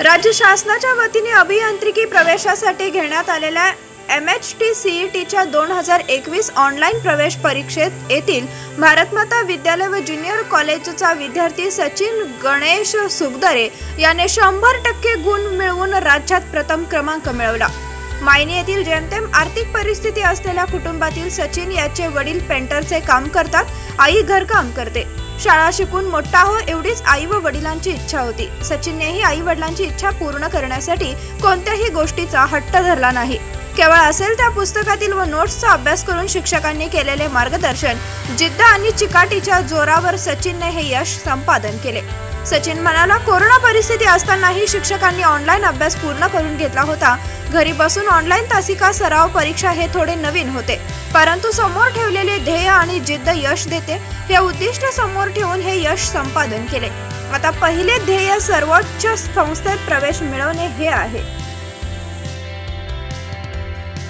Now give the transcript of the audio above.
राज्य शासनाच्या वतीने अभियांत्रिकी प्रवेशासाठी घेण्यात आलेल्या एम एच टी सीई टीच्या दोन हजार एकवीस ऑनलाईन प्रवेश परीक्षेत येथील भारतमाता विद्यालय व ज्युनियर कॉलेजचा विद्यार्थी सचिन गणेश सुगदरे याने शंभर टक्के गुण मिळवून राज्यात प्रथम क्रमांक मिळवला. मायनी येथील जेमतेम आर्थिक परिस्थिती असलेल्या कुटुंबातील सचिन याचे वडील पेंटरचे काम करतात आई घरकाम करते. शाळा शिकून मोठा हो एवढीच आई व वडिलांची इच्छा होती. सचिननेही आई वडिलांची इच्छा पूर्ण करण्यासाठी कोणत्याही गोष्टीचा हट्ट धरला नाही. केवळ असेल त्या पुस्तकातील व नोट्सचा अभ्यास करून शिक्षकांनी केलेले मार्गदर्शन जिद्द आणि चिकाटीच्या जोरावर सचिनने हे यश संपादन केले. सचिन म्हणाला कोरोना परिस्थिती असतानाही शिक्षकांनी ऑनलाईन अभ्यास पूर्ण करून घेतला होता. घरी बसून ऑनलाईन तासिका सराव परीक्षा हे थोडे नवीन होते. परंतु समोर ठेवलेले ध्येय आणि जिद्द यश देते. हे उद्दिष्ट समोर ठेवून हे यश संपादन केले. आता पहिले ध्येय सर्वोच्च संस्थेत प्रवेश मिळवणे हे आहे.